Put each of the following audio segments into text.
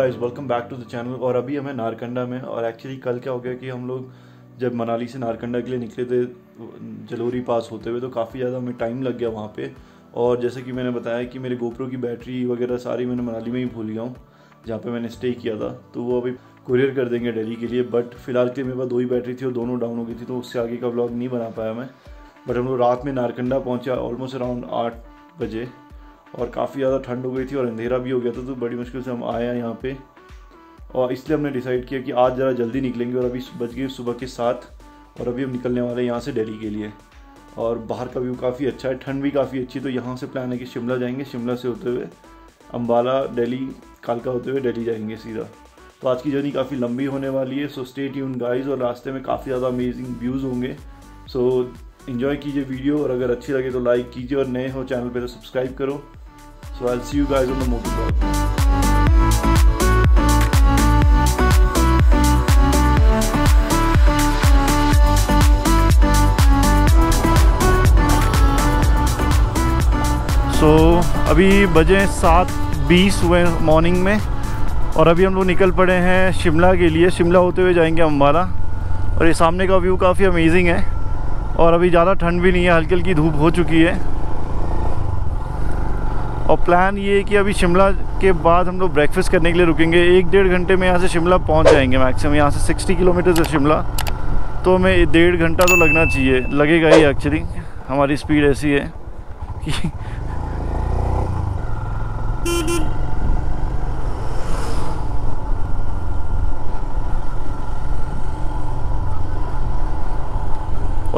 Guys welcome back to the channel और अभी हमें नारकंडा में, और एक्चुअली कल क्या हो गया कि हम लोग जब मनाली से नारकंडा के लिए निकले थे, जलोरी पास होते हुए तो काफ़ी ज़्यादा हमें टाइम लग गया वहाँ पे। और जैसे कि मैंने बताया कि मेरे गोप्रो की बैटरी वगैरह सारी मैंने मनाली में ही भूल गया हूँ, जहाँ पर मैंने स्टे किया था। तो वो अभी कुरियर कर देंगे डेली के लिए बट फ़िलहाल के मेरे पास दो ही बैटरी थी और दोनों डाउन हो गई थी तो उससे आगे का ब्लॉग नहीं बना पाया मैं। बट हम लोग रात में नारकंडा पहुँचा ऑलमोस्ट अराउंड आठ बजे। और काफ़ी ज़्यादा ठंड हो गई थी और अंधेरा भी हो गया था तो बड़ी मुश्किल से हम आए हैं यहाँ पे। और इसलिए हमने डिसाइड किया कि आज ज़रा जल्दी निकलेंगे और अभी बज गई सुबह के साथ और अभी हम निकलने वाले हैं यहाँ से दिल्ली के लिए। और बाहर का व्यू काफ़ी अच्छा है, ठंड भी काफ़ी अच्छी तो यहाँ से प्लान है कि शिमला जाएँगे। शिमला से होते हुए अम्बाला दिल्ली, कालका होते हुए दिल्ली जाएँगे सीधा। तो आज की जर्नी काफ़ी लंबी होने वाली है सो स्टे ट्यून गाइस और रास्ते में काफ़ी ज़्यादा अमेजिंग व्यूज़ होंगे। सो इन्जॉय कीजिए वीडियो और अगर अच्छी लगे तो लाइक कीजिए और नए हो चैनल पर तो सब्सक्राइब करो। I see you guys on the motor blog so so, अभी बजे सात बीस हुए मॉर्निंग में और अभी हम लोग निकल पड़े हैं शिमला के लिए। शिमला होते हुए जाएँगे अम्बाला और ये सामने का व्यू काफ़ी अमेजिंग है और अभी ज़्यादा ठंड भी नहीं है हल्की हल्की धूप हो चुकी है। और प्लान ये है कि अभी शिमला के बाद हम लोग ब्रेकफास्ट करने के लिए रुकेंगे। एक डेढ़ घंटे में यहाँ से शिमला पहुँच जाएँगे मैक्सिमम यहाँ से सिक्सटी किलोमीटर है शिमला। तो हमें डेढ़ घंटा तो लगना चाहिए। लगेगा ही एक्चुअली हमारी स्पीड ऐसी है कि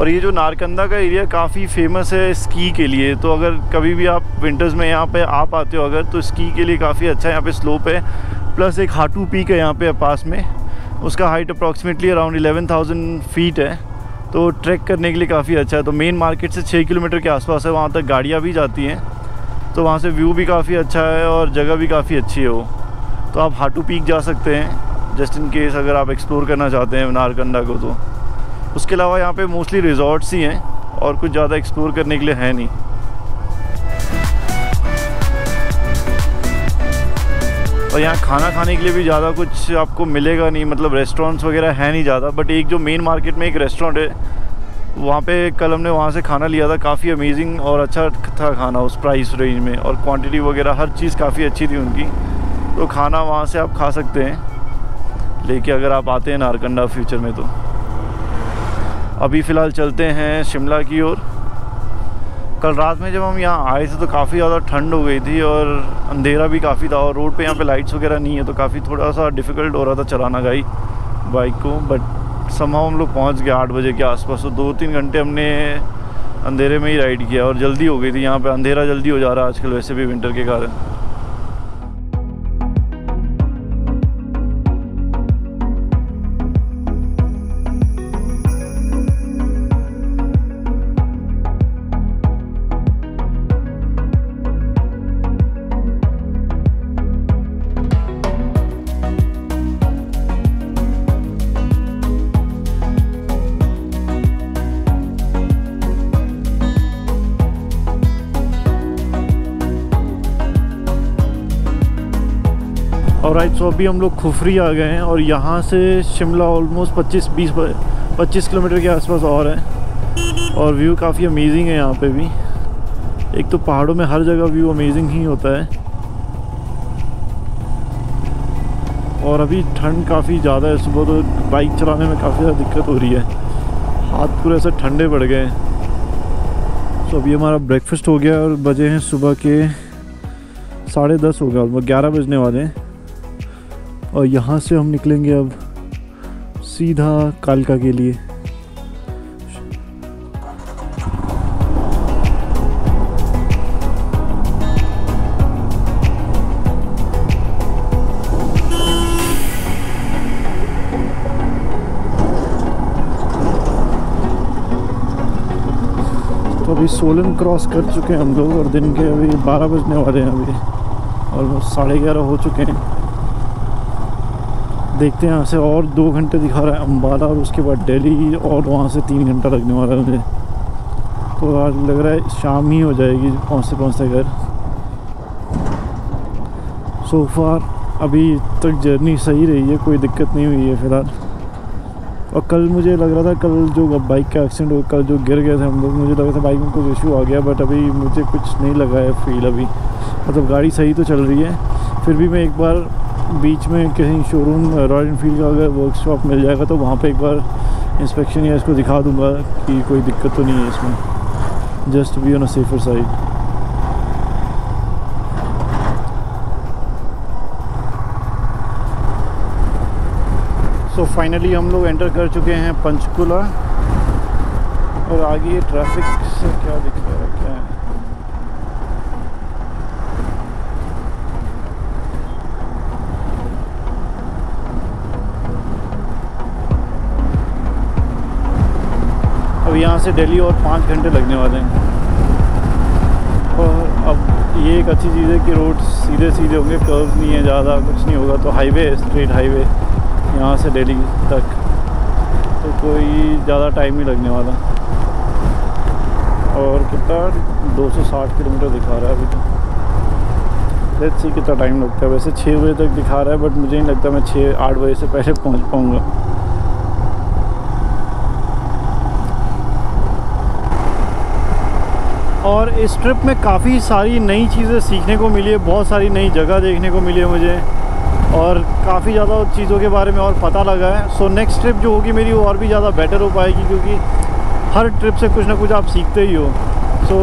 और ये जो नारकंदा का एरिया काफ़ी फ़ेमस है स्की के लिए तो अगर कभी भी आप विंटर्स में यहाँ पे आ पाते हो अगर तो स्की के लिए काफ़ी अच्छा है यहाँ पे स्लोप है। प्लस एक हाटू पीक है यहाँ पे पास में उसका हाइट अप्रॉक्सीमेटली अराउंड 11,000 फीट है। तो ट्रैक करने के लिए काफ़ी अच्छा है। तो मेन मार्केट से छः किलोमीटर के आसपास है वहाँ तक गाड़ियाँ भी जाती हैं। तो वहाँ से व्यू भी काफ़ी अच्छा है और जगह भी काफ़ी अच्छी है वो। तो आप हाटू पीक जा सकते हैं जस्ट इन केस अगर आप एक्सप्लोर करना चाहते हैं नारकंडा को तो। उसके अलावा यहाँ पे मोस्टली रिजॉर्ट्स ही हैं और कुछ ज़्यादा एक्सप्लोर करने के लिए है नहीं। और यहाँ खाना खाने के लिए भी ज़्यादा कुछ आपको मिलेगा नहीं मतलब रेस्टोरेंट्स वगैरह है नहीं ज़्यादा बट एक जो मेन मार्केट में एक रेस्टोरेंट है, वहाँ पे कल हमने वहाँ से खाना लिया था, काफ़ी अमेजिंग और अच्छा था खाना उस प्राइस रेंज में और क्वांटिटी वगैरह, हर चीज़ काफ़ी अच्छी थी उनकी। तो खाना वहाँ से आप खा सकते हैं, लेके अगर आप आते हैं नारकंडा फ्यूचर में तो। अभी फ़िलहाल चलते हैं शिमला की ओर। कल रात में जब हम यहाँ आए थे तो काफ़ी ज़्यादा ठंड हो गई थी और अंधेरा भी काफ़ी था और रोड पे यहाँ पे लाइट्स वगैरह नहीं है तो काफ़ी थोड़ा सा डिफ़िकल्ट हो रहा था चलाना गाई बाइक को बट समाव हम लोग पहुँच गए आठ बजे के आसपास। तो दो तीन घंटे हमने अंधेरे में ही राइड किया और जल्दी हो गई थी यहाँ पर अंधेरा जल्दी हो जा रहा है आजकल वैसे भी विंटर के कारण। और राइट सो अभी हम लोग खुफरी आ गए हैं और यहाँ से शिमला ऑलमोस्ट 25 20 25 किलोमीटर के आसपास और है। और व्यू काफ़ी अमेजिंग है यहाँ पे भी। एक तो पहाड़ों में हर जगह व्यू अमेजिंग ही होता है। और अभी ठंड काफ़ी ज़्यादा है, सुबह तो बाइक चलाने में काफ़ी ज़्यादा दिक्कत हो रही है। हाथ पूरे ऐसे ठंडे पड़ गए हैं। तो अभी हमारा ब्रेकफास्ट हो गया और बजे हैं सुबह के साढ़े दस हो गया ग्यारह बजने वाले हैं। और यहाँ से हम निकलेंगे अब सीधा कालका के लिए। तो अभी सोलन क्रॉस कर चुके हैं हम लोग और दिन के अभी बारह बजने वाले हैं अभी। और साढ़े ग्यारह हो चुके हैं। देखते हैं यहाँ से और दो घंटे दिखा रहा है अम्बाला और उसके बाद दिल्ली और वहाँ से तीन घंटा लगने वाला है। मुझे तो आज लग रहा है शाम ही हो जाएगी पहुँचते पहुँचते घर। सो फार अभी तक जर्नी सही रही है, कोई दिक्कत नहीं हुई है फ़िलहाल। और कल मुझे लग रहा था, कल जो बाइक का एक्सीडेंट हो कल जो गिर गए थे हम लोग, मुझे लगा था बाइक में कुछ इशू आ गया बट अभी मुझे कुछ नहीं लगा है फील अभी। मतलब गाड़ी सही तो चल रही है, फिर भी मैं एक बार बीच में कहीं शोरूम रॉयल इनफील्ड का अगर वर्कशॉप मिल जाएगा तो वहाँ पे एक बार इंस्पेक्शन या इसको दिखा दूँगा कि कोई दिक्कत तो नहीं है इसमें। Just be on a safer side so finally हम लोग एंटर कर चुके हैं पंचकुला और आगे ट्रैफ़िक से क्या दिख रहा है है? अब यहाँ से दिल्ली और पाँच घंटे लगने वाले हैं। और अब ये एक अच्छी चीज़ है कि रोड सीधे सीधे होंगे कर्व नहीं है ज़्यादा, कुछ नहीं होगा तो हाईवे है स्ट्रेट हाईवे यहाँ से दिल्ली तक। तो कोई ज़्यादा टाइम नहीं लगने वाला। और कितना? 260 किलोमीटर दिखा रहा है अभी तो। लेट्स सी कितना टाइम लगता है। वैसे छः बजे तक दिखा रहा है बट मुझे नहीं लगता मैं छः आठ बजे से पहले पहुँच पाऊँगा। और इस ट्रिप में काफ़ी सारी नई चीज़ें सीखने को मिली है, बहुत सारी नई जगह देखने को मिली है मुझे और काफ़ी ज़्यादा चीज़ों के बारे में और पता लगा है। सो नेक्स्ट ट्रिप जो होगी मेरी वो और भी ज़्यादा बेटर हो पाएगी क्योंकि हर ट्रिप से कुछ ना कुछ आप सीखते ही हो। सो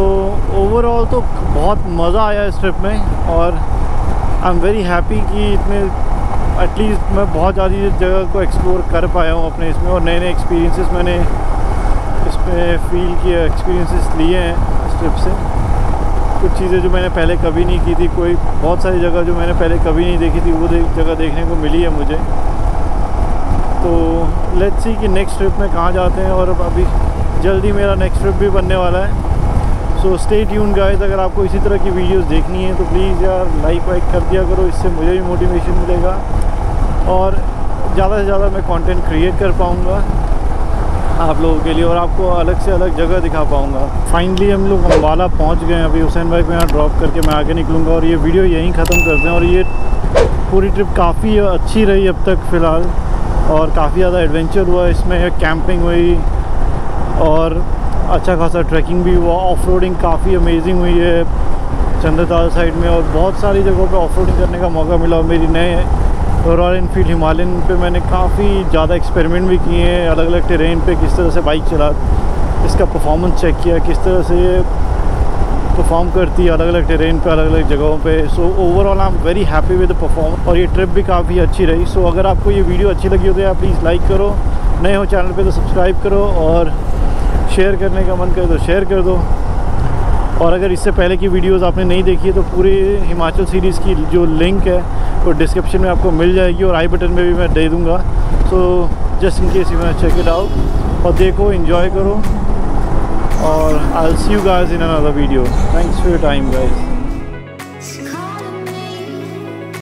ओवरऑल तो बहुत मज़ा आया इस ट्रिप में और आई एम वेरी हैप्पी कि इतने एटलीस्ट मैं बहुत ज़्यादा जगह को एक्सप्लोर कर पाया हूँ अपने इसमें और नए नए एक्सपीरियंसेस मैंने इसमें फील किए एक्सपीरियंसेस लिए हैं इस ट्रिप से। कुछ चीज़ें जो मैंने पहले कभी नहीं की थी कोई बहुत सारी जगह जो मैंने पहले कभी नहीं देखी थी वो दे, जगह देखने को मिली है मुझे। तो लेट्स सी कि नेक्स्ट ट्रिप में कहाँ जाते हैं और अभी जल्दी मेरा नेक्स्ट ट्रिप भी बनने वाला है। सो स्टे ट्यून गाइस अगर आपको इसी तरह की वीडियोस देखनी है तो प्लीज़ यार लाइक वाइक कर दिया करो इससे मुझे भी मोटिवेशन मिलेगा। और ज़्यादा से ज़्यादा मैं कंटेंट क्रिएट कर पाऊँगा। आप लोगों के लिए और आपको अलग से अलग जगह दिखा पाऊँगा। फाइनली हम लोग अम्बाला पहुँच गए हैं। अभी हुसैन भाई को यहाँ ड्रॉप करके मैं आगे निकलूँगा और ये वीडियो यहीं ख़त्म करते हैं और ये पूरी ट्रिप काफ़ी अच्छी रही अब तक फ़िलहाल और काफ़ी ज़्यादा एडवेंचर हुआ। इसमें कैंपिंग हुई और अच्छा खासा ट्रैकिंग भी हुआ। ऑफ़ काफ़ी अमेजिंग हुई है चंद्रताल साइड में और बहुत सारी जगहों पे ऑफ़ करने का मौका मिला। मेरी नए रॉयल इनफील्ड हिमालयन पे मैंने काफ़ी ज़्यादा एक्सपेरिमेंट भी किए हैं अलग अलग ट्रेन पे किस तरह से बाइक चला इसका परफॉर्मेंस चेक किया किस तरह से ये परफॉर्म करती है अलग अलग ट्रेन पे अलग अलग जगहों पे। So overall I am very happy with perform और ये ट्रिप भी काफ़ी अच्छी रही। सो so, अगर आपको ये वीडियो अच्छी लगी हो तो प्लीज़ लाइक करो नए हो चैनल पर तो सब्सक्राइब करो और शेयर करने का मन करे तो शेयर कर दो। और अगर इससे पहले की वीडियोस आपने नहीं देखी है तो पूरी हिमाचल सीरीज़ की जो लिंक है वो डिस्क्रिप्शन में आपको मिल जाएगी और आई बटन में भी मैं दे दूँगा। So just in case you मैं चेक इट आउट और देखो इन्जॉय करो और I see you guys in another video thanks for your time guys